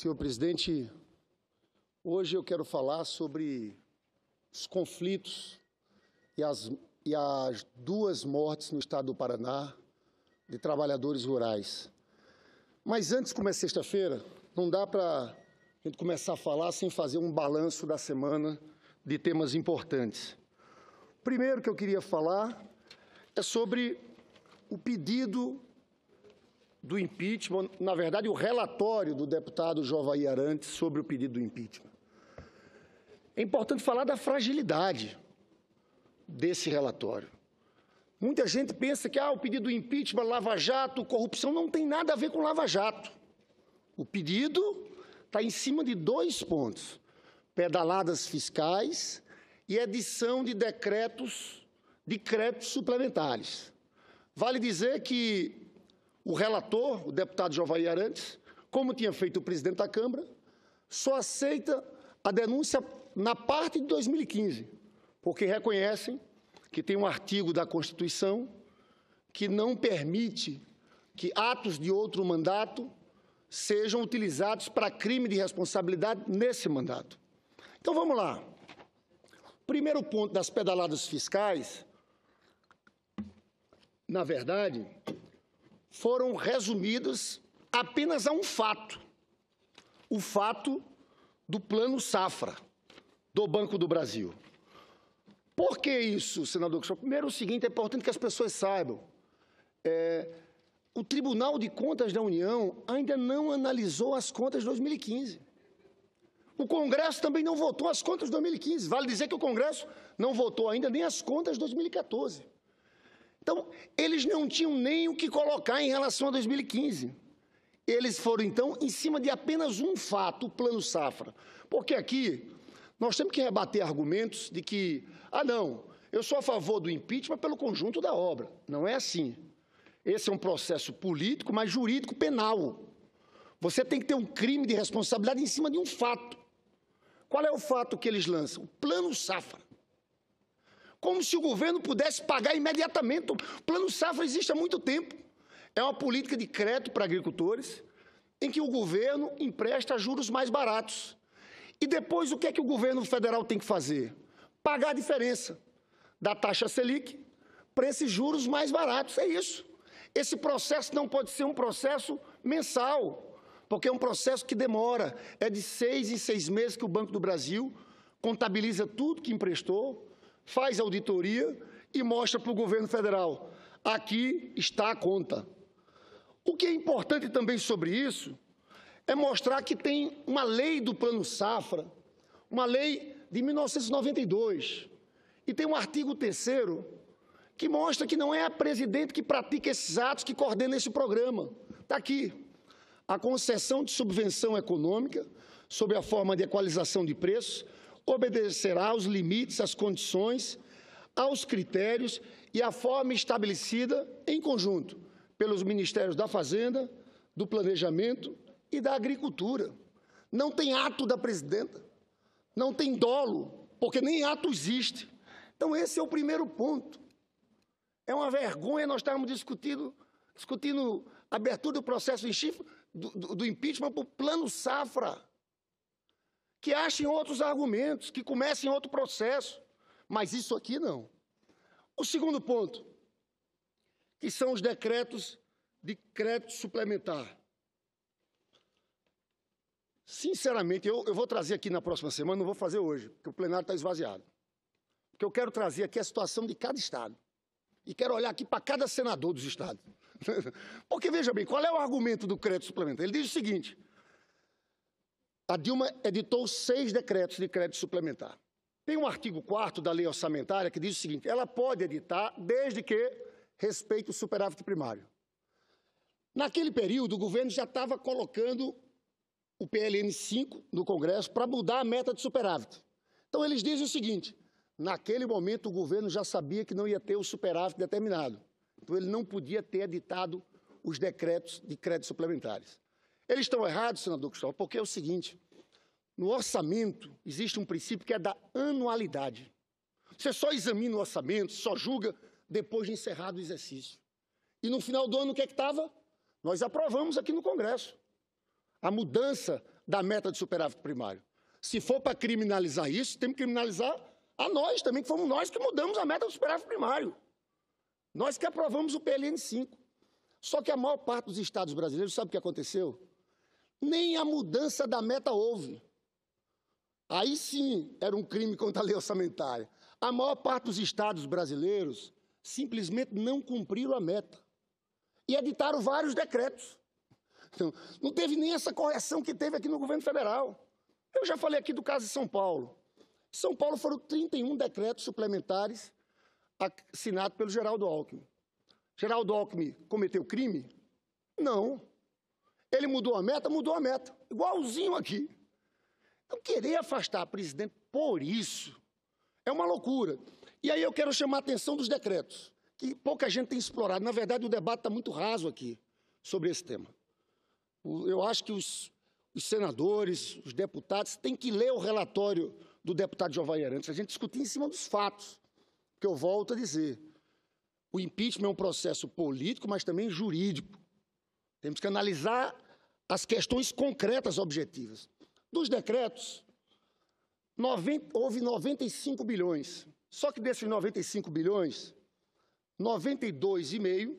Senhor presidente, hoje eu quero falar sobre os conflitos e as, e as duas mortes no estado do Paraná de trabalhadores rurais. Mas antes, como é sexta-feira, não dá para a gente começar a falar sem fazer um balanço da semana de temas importantes. O primeiro que eu queria falar é sobre o pedido do impeachment, na verdade, o relatório do deputado Jovaí Arantes sobre o pedido do impeachment. É importante falar da fragilidade desse relatório. Muita gente pensa que ah, o pedido do impeachment, Lava Jato, corrupção, não tem nada a ver com Lava Jato. O pedido está em cima de dois pontos: pedaladas fiscais e edição de decretos, de créditos suplementares. Vale dizer que o relator, o deputado Jovaí Arantes, como tinha feito o presidente da Câmara, só aceita a denúncia na parte de 2015, porque reconhecem que tem um artigo da Constituição que não permite que atos de outro mandato sejam utilizados para crime de responsabilidade nesse mandato. Então vamos lá. Primeiro ponto das pedaladas fiscais, na verdade, foram resumidas apenas a um fato: o fato do Plano Safra do Banco do Brasil. Por que isso, senador? Primeiro, o seguinte: é importante que as pessoas saibam. É, o Tribunal de Contas da União ainda não analisou as contas de 2015. O Congresso também não votou as contas de 2015. Vale dizer que o Congresso não votou ainda nem as contas de 2014. Então, eles não tinham nem o que colocar em relação a 2015. Eles foram, então, em cima de apenas um fato, o Plano Safra. Porque aqui nós temos que rebater argumentos de que, ah, não, eu sou a favor do impeachment pelo conjunto da obra. Não é assim. Esse é um processo político, mas jurídico penal. Você tem que ter um crime de responsabilidade em cima de um fato. Qual é o fato que eles lançam? O Plano Safra como se o governo pudesse pagar imediatamente. O Plano Safra existe há muito tempo. É uma política de crédito para agricultores, em que o governo empresta juros mais baratos. E depois o que é que o governo federal tem que fazer? Pagar a diferença da taxa Selic para esses juros mais baratos. É isso. Esse processo não pode ser um processo mensal, porque é um processo que demora. É de seis em seis meses que o Banco do Brasil contabiliza tudo que emprestou, faz auditoria e mostra para o governo federal: aqui está a conta. O que é importante também sobre isso é mostrar que tem uma lei do Plano Safra, uma lei de 1992, e tem um artigo terceiro que mostra que não é a presidente que pratica esses atos que coordena esse programa. Está aqui. A concessão de subvenção econômica sob a forma de equalização de preços obedecerá aos limites, às condições, aos critérios e à forma estabelecida em conjunto pelos Ministérios da Fazenda, do Planejamento e da Agricultura. Não tem ato da presidenta, não tem dolo, porque nem ato existe. Então, esse é o primeiro ponto. É uma vergonha nós estarmos discutindo, discutindo a abertura do processo do, do, do impeachment por plano safra que achem outros argumentos, que comecem outro processo. Mas isso aqui não. O segundo ponto, que são os decretos de crédito suplementar. Sinceramente, eu, eu vou trazer aqui na próxima semana, não vou fazer hoje, porque o plenário está esvaziado. Porque eu quero trazer aqui a situação de cada estado. E quero olhar aqui para cada senador dos estados. porque, veja bem, qual é o argumento do crédito suplementar? Ele diz o seguinte: a Dilma editou seis decretos de crédito suplementar. Tem um artigo 4 da lei orçamentária que diz o seguinte: ela pode editar desde que respeite o superávit primário. Naquele período, o governo já estava colocando o PLN 5 no Congresso para mudar a meta de superávit. Então, eles dizem o seguinte: naquele momento, o governo já sabia que não ia ter o superávit determinado. Então, ele não podia ter editado os decretos de créditos suplementares. Eles estão errados, senador Cristóvão, porque é o seguinte: no orçamento existe um princípio que é da anualidade. Você só examina o orçamento, só julga depois de encerrado o exercício. E no final do ano, o que é que estava? Nós aprovamos aqui no Congresso a mudança da meta de superávit primário. Se for para criminalizar isso, tem que criminalizar a nós também, que fomos nós que mudamos a meta do superávit primário. Nós que aprovamos o PLN 5. Só que a maior parte dos estados brasileiros, sabe o que aconteceu? Nem a mudança da meta houve. Aí sim era um crime contra a lei orçamentária. A maior parte dos estados brasileiros simplesmente não cumpriram a meta. E editaram vários decretos. Então, não teve nem essa correção que teve aqui no governo federal. Eu já falei aqui do caso de São Paulo. Em São Paulo foram 31 decretos suplementares assinados pelo Geraldo Alckmin. Geraldo Alckmin cometeu crime? Não. Ele mudou a meta? Mudou a meta. Igualzinho aqui. Então, querer afastar presidente por isso é uma loucura. E aí eu quero chamar a atenção dos decretos, que pouca gente tem explorado. Na verdade, o debate está muito raso aqui sobre esse tema. Eu acho que os, os senadores, os deputados, têm que ler o relatório do deputado Giovanni Arantes, a gente discutir em cima dos fatos, que eu volto a dizer. O impeachment é um processo político, mas também jurídico. Temos que analisar as questões concretas objetivas. Dos decretos, 90, houve 95 bilhões. Só que desses 95 bilhões, 92,5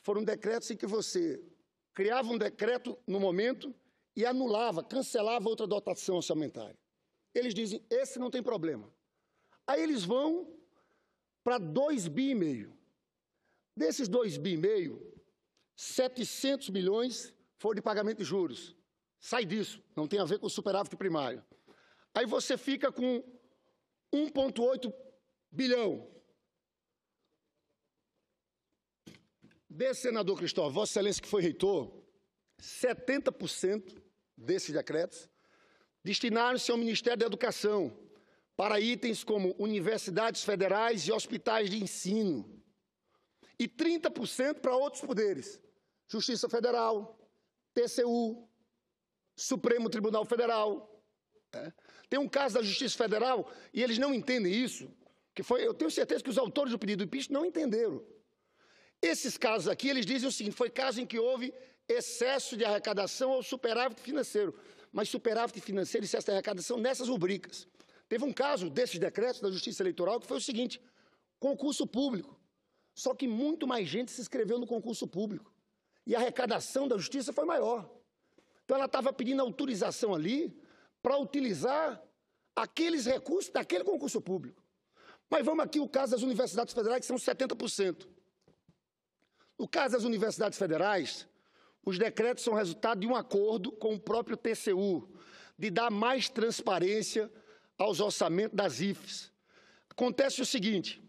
foram decretos em que você criava um decreto no momento e anulava, cancelava outra dotação orçamentária. Eles dizem, esse não tem problema. Aí eles vão para 2 bi meio. Desses 2 bi meio, 700 milhões foram de pagamento de juros. Sai disso, não tem a ver com o superávit primário. Aí você fica com 1,8 bilhão. Desse senador Cristóvão, Vossa Excelência que foi reitor, 70% desses decretos destinaram-se ao Ministério da Educação para itens como universidades federais e hospitais de ensino. E 30% para outros poderes: Justiça Federal, TCU, Supremo Tribunal Federal. É. Tem um caso da Justiça Federal e eles não entendem isso, que foi, eu tenho certeza que os autores do pedido do impeachment não entenderam. Esses casos aqui, eles dizem o seguinte: foi caso em que houve excesso de arrecadação ou superávit financeiro. Mas superávit financeiro e excesso de arrecadação nessas rubricas. Teve um caso desses decretos da Justiça Eleitoral que foi o seguinte: concurso público. Só que muito mais gente se inscreveu no concurso público. E a arrecadação da Justiça foi maior. Então ela estava pedindo autorização ali para utilizar aqueles recursos daquele concurso público. Mas vamos aqui o caso das universidades federais, que são 70%. No caso das universidades federais, os decretos são resultado de um acordo com o próprio TCU, de dar mais transparência aos orçamentos das IFES. Acontece o seguinte: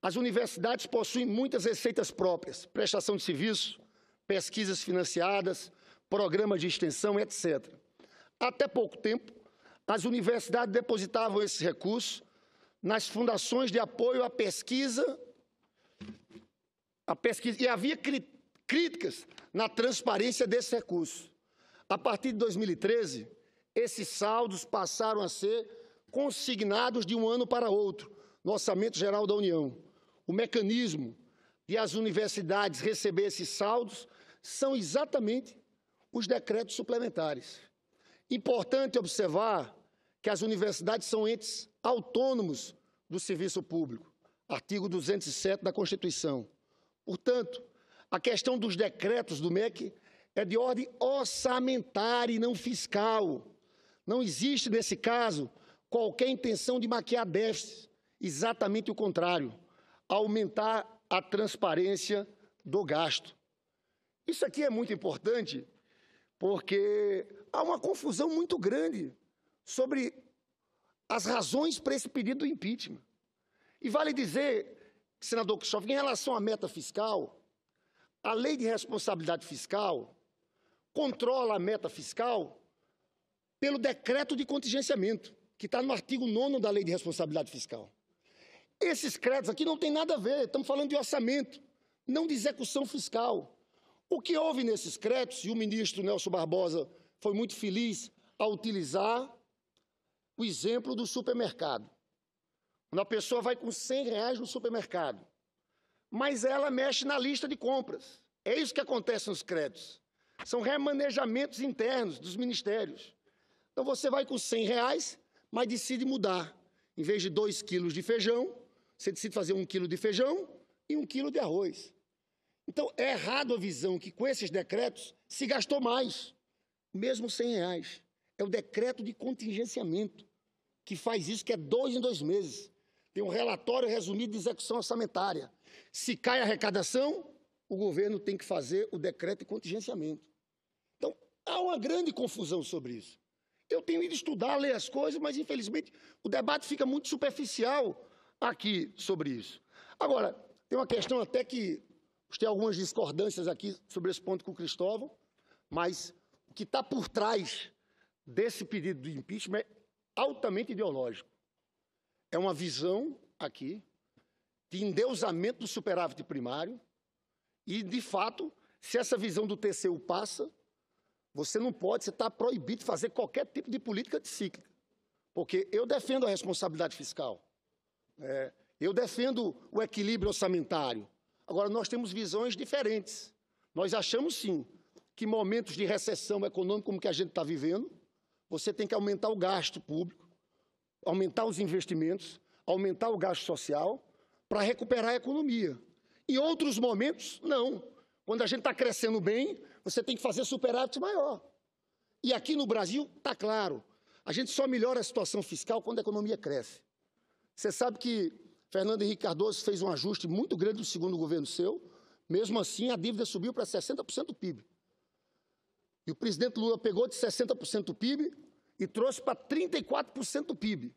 as universidades possuem muitas receitas próprias, prestação de serviço, pesquisas financiadas, programas de extensão, etc. Até pouco tempo, as universidades depositavam esses recursos nas fundações de apoio à pesquisa, à pesquisa e havia críticas na transparência desses recursos. A partir de 2013, esses saldos passaram a ser consignados de um ano para outro no Orçamento Geral da União. O mecanismo de as universidades receber esses saldos são exatamente os decretos suplementares. Importante observar que as universidades são entes autônomos do serviço público, artigo 207 da Constituição. Portanto, a questão dos decretos do MEC é de ordem orçamentária e não fiscal. Não existe, nesse caso, qualquer intenção de maquiar déficit. Exatamente o contrário, aumentar a transparência do gasto. Isso aqui é muito importante porque há uma confusão muito grande sobre as razões para esse pedido do impeachment. E vale dizer, senador Christoph, em relação à meta fiscal, a lei de responsabilidade fiscal controla a meta fiscal pelo decreto de contingenciamento, que está no artigo 9 da lei de responsabilidade fiscal. Esses créditos aqui não tem nada a ver, estamos falando de orçamento, não de execução fiscal. O que houve nesses créditos, e o ministro Nelson Barbosa foi muito feliz a utilizar o exemplo do supermercado. Quando a pessoa vai com 100 reais no supermercado, mas ela mexe na lista de compras. É isso que acontece nos créditos. São remanejamentos internos dos ministérios. Então você vai com 100 reais, mas decide mudar. Em vez de 2 quilos de feijão, você decide fazer um quilo de feijão e um quilo de arroz. Então é errado a visão que com esses decretos se gastou mais, mesmo 100 reais. É o decreto de contingenciamento que faz isso, que é dois em dois meses. Tem um relatório resumido de execução orçamentária. Se cai a arrecadação, o governo tem que fazer o decreto de contingenciamento. Então, há uma grande confusão sobre isso. Eu tenho ido estudar, ler as coisas, mas infelizmente o debate fica muito superficial aqui sobre isso. Agora, tem uma questão até que tem algumas discordâncias aqui sobre esse ponto com o Cristóvão, mas o que está por trás desse pedido de impeachment é altamente ideológico. É uma visão aqui de endeusamento do superávit primário e, de fato, se essa visão do TCU passa, você não pode, você está proibido de fazer qualquer tipo de política cíclica. Porque eu defendo a responsabilidade fiscal. É, eu defendo o equilíbrio orçamentário. Agora, nós temos visões diferentes. Nós achamos, sim, que momentos de recessão econômica como que a gente está vivendo, você tem que aumentar o gasto público, aumentar os investimentos, aumentar o gasto social para recuperar a economia. Em outros momentos, não. Quando a gente está crescendo bem, você tem que fazer superávit maior. E aqui no Brasil, está claro, a gente só melhora a situação fiscal quando a economia cresce. Você sabe que Fernando Henrique Cardoso fez um ajuste muito grande no segundo governo seu, mesmo assim a dívida subiu para 60% do PIB. E o presidente Lula pegou de 60% do PIB e trouxe para 34% do PIB.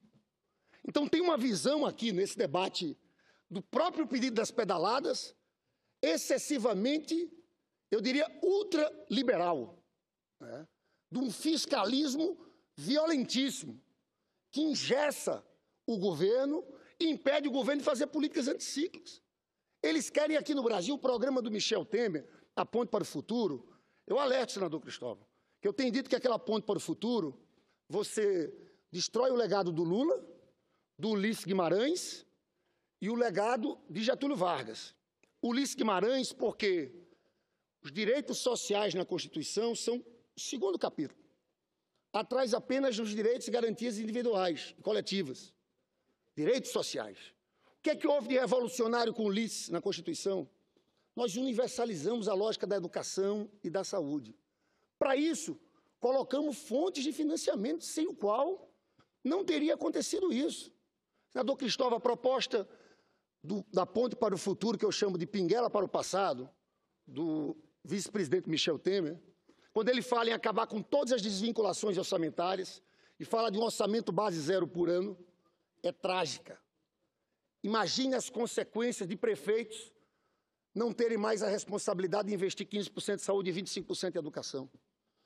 Então tem uma visão aqui nesse debate do próprio pedido das pedaladas, excessivamente, eu diria, ultraliberal, né? de um fiscalismo violentíssimo, que ingessa o governo e impede o governo de fazer políticas anticíclicas. Eles querem aqui no Brasil o programa do Michel Temer, a ponte para o futuro. Eu alerto, senador Cristóvão, que eu tenho dito que aquela ponte para o futuro, você destrói o legado do Lula, do Ulisses Guimarães e o legado de Getúlio Vargas. Ulisses Guimarães, porque os direitos sociais na Constituição são o segundo capítulo. Atrás apenas dos direitos e garantias individuais e coletivas. Direitos sociais. O que é que houve de revolucionário com Ulisses na Constituição? Nós universalizamos a lógica da educação e da saúde. Para isso, colocamos fontes de financiamento, sem o qual não teria acontecido isso. Senador Cristóvão, a proposta do, da ponte para o futuro, que eu chamo de pinguela para o passado, do vice-presidente Michel Temer, quando ele fala em acabar com todas as desvinculações orçamentárias e fala de um orçamento base zero por ano, é trágica. Imagine as consequências de prefeitos não terem mais a responsabilidade de investir 15% de saúde e 25% em educação.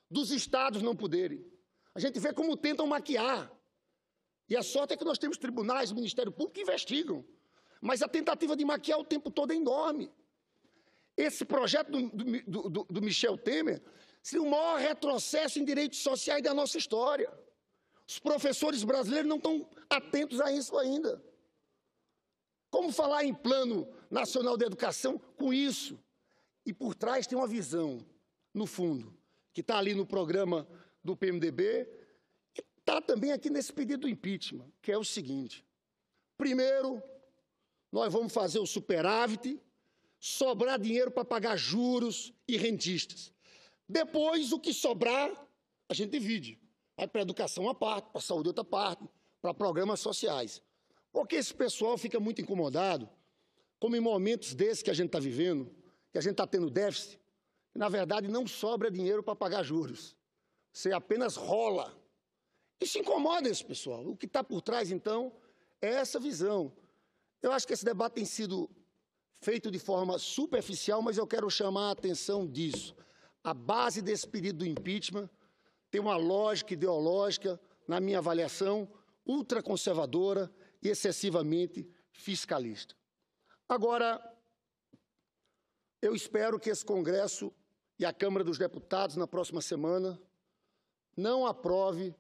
Dos estados não poderem. A gente vê como tentam maquiar e a sorte é que nós temos tribunais, Ministério Público que investigam. Mas a tentativa de maquiar o tempo todo é enorme. Esse projeto do, do, do, do Michel Temer seria o maior retrocesso em direitos sociais da nossa história. Os professores brasileiros não estão atentos a isso ainda. Como falar em plano nacional de educação com isso? E por trás tem uma visão, no fundo, que está ali no programa do PMDB, está também aqui nesse pedido do impeachment, que é o seguinte: primeiro, nós vamos fazer o superávit, sobrar dinheiro para pagar juros e rentistas. Depois, o que sobrar, a gente divide. Vai para a educação uma parte, para saúde outra parte, para programas sociais. Porque esse pessoal fica muito incomodado, como em momentos desses que a gente está vivendo, que a gente está tendo déficit, na verdade não sobra dinheiro para pagar juros. Você apenas rola isso incomoda esse pessoal. O que está por trás, então, é essa visão. Eu acho que esse debate tem sido feito de forma superficial, mas eu quero chamar a atenção disso. A base desse pedido do impeachment tem uma lógica ideológica, na minha avaliação, ultraconservadora e excessivamente fiscalista. Agora, eu espero que esse Congresso e a Câmara dos Deputados, na próxima semana, não aprove